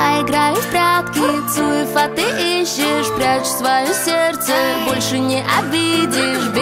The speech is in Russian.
Я играю в прятки, Цуев, а ты ищешь Прячь свое сердце, больше не обидишь.